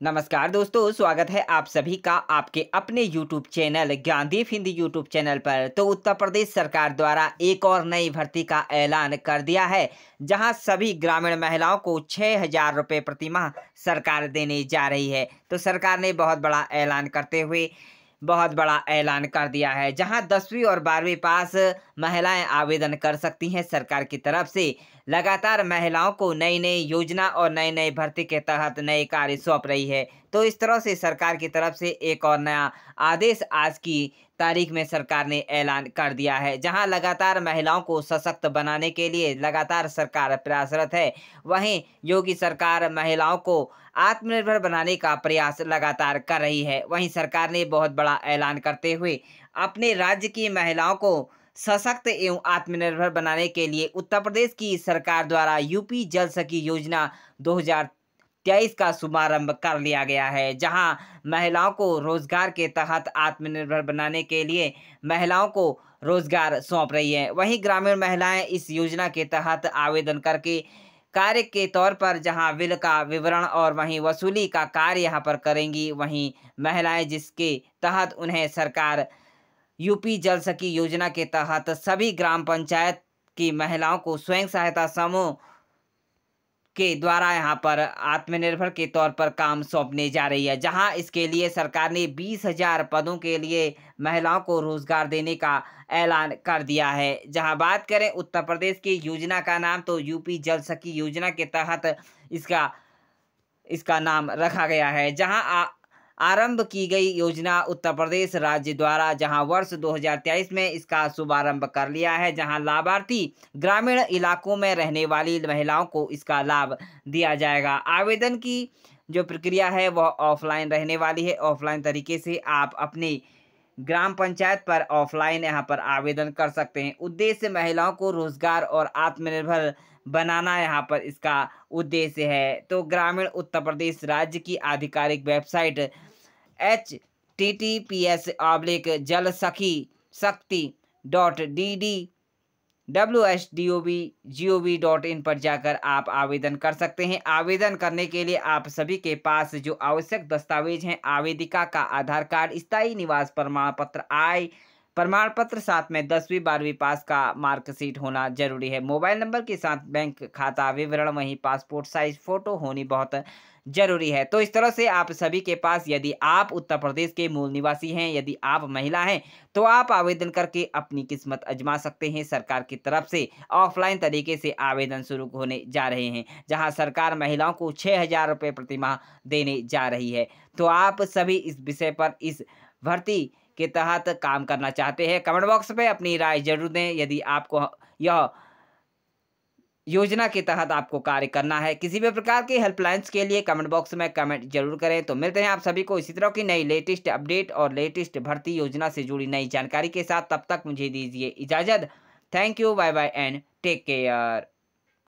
नमस्कार दोस्तों, स्वागत है आप सभी का आपके अपने YouTube channel Gyandeep Hindi YouTube channel पर। तो उत्तर प्रदेश सरकार द्वारा एक और नई भर्ती का ऐलान कर दिया है, जहाँ सभी ग्रामीण महिलाओं को छः हज़ार रुपये प्रतिमाह सरकार देने जा रही है। तो सरकार ने बहुत बड़ा ऐलान करते हुए, बहुत बड़ा ऐलान कर दिया है, जहाँ दसवीं और बारहवीं पास महिलाएँ आवेदन कर सकती हैं सरकार की तरफ़ से। लगातार महिलाओं को नई नई योजना और नई नई भर्ती के तहत नए कार्य सौंप रही है। तो इस तरह से सरकार की तरफ़ से एक और नया आदेश आज की तारीख में सरकार ने ऐलान कर दिया है, जहाँ लगातार महिलाओं को सशक्त बनाने के लिए लगातार सरकार प्रयासरत है। वहीं योगी सरकार महिलाओं को आत्मनिर्भर बनाने का प्रयास लगातार कर रही है। वहीं सरकार ने बहुत बड़ा ऐलान करते हुए अपने राज्य की महिलाओं को सशक्त एवं आत्मनिर्भर बनाने के लिए उत्तर प्रदेश की सरकार द्वारा यूपी जल सखी योजना 2023 का शुभारंभ कर लिया गया है, जहाँ महिलाओं को रोज़गार के तहत आत्मनिर्भर बनाने के लिए महिलाओं को रोज़गार सौंप रही है। वहीं ग्रामीण महिलाएँ इस योजना के तहत आवेदन करके कार्य के तौर पर जहाँ बिल का विवरण और वहीं वसूली का कार्य यहाँ पर करेंगी, वहीं महिलाएँ जिसके तहत उन्हें सरकार यूपी जल सखी योजना के तहत सभी ग्राम पंचायत की महिलाओं को स्वयं सहायता समूह के द्वारा यहाँ पर आत्मनिर्भर के तौर पर काम सौंपने जा रही है, जहाँ इसके लिए सरकार ने बीस हज़ार पदों के लिए महिलाओं को रोज़गार देने का ऐलान कर दिया है। जहाँ बात करें उत्तर प्रदेश की योजना का नाम तो यूपी जल सखी योजना के तहत इसका इसका नाम रखा गया है, जहाँ आरंभ की गई योजना उत्तर प्रदेश राज्य द्वारा, जहाँ वर्ष 2023 में इसका शुभारंभ कर लिया है, जहाँ लाभार्थी ग्रामीण इलाकों में रहने वाली महिलाओं को इसका लाभ दिया जाएगा। आवेदन की जो प्रक्रिया है, वह ऑफलाइन रहने वाली है। ऑफलाइन तरीके से आप अपनी ग्राम पंचायत पर ऑफलाइन यहाँ पर आवेदन कर सकते हैं। उद्देश्य महिलाओं को रोज़गार और आत्मनिर्भर बनाना यहाँ पर इसका उद्देश्य है। तो ग्रामीण उत्तर प्रदेश राज्य की आधिकारिक website H T T P S oblique Jal Sakhi Shakti dot D D W S D O B G O V dot in पर जाकर आप आवेदन कर सकते हैं। आवेदन करने के लिए आप सभी के पास जो आवश्यक दस्तावेज़ हैं, आवेदिका का आधार कार्ड, स्थायी निवास प्रमाण पत्र आय प्रमाण पत्र साथ में दसवीं, बारहवीं पास का मार्कशीट होना ज़रूरी है। मोबाइल नंबर के साथ बैंक खाता विवरण, वहीं पासपोर्ट साइज़, फ़ोटो होनी बहुत ज़रूरी है। तो इस तरह से आप सभी के पास यदि आप उत्तर प्रदेश के मूल निवासी हैं, यदि आप महिला हैं तो आप आवेदन करके अपनी किस्मत अजमा सकते हैं। सरकार की तरफ़ से ऑफलाइन तरीके से आवेदन शुरू होने जा रहे हैं, जहाँ सरकार महिलाओं को छः हज़ार रुपये प्रतिमाह देने जा रही है। तो आप सभी इस विषय पर इस भर्ती के तहत काम करना चाहते हैं, कमेंट बॉक्स में अपनी राय ज़रूर दें। यदि आपको यह योजना के तहत आपको कार्य करना है किसी भी प्रकार के हेल्पलाइंस के लिए कमेंट बॉक्स में कमेंट ज़रूर करें। तो मिलते हैं आप सभी को इसी तरह की नई लेटेस्ट अपडेट और लेटेस्ट भर्ती योजना से जुड़ी नई जानकारी के साथ। तब तक मुझे दीजिए इजाज़त। Thank you bye bye and take care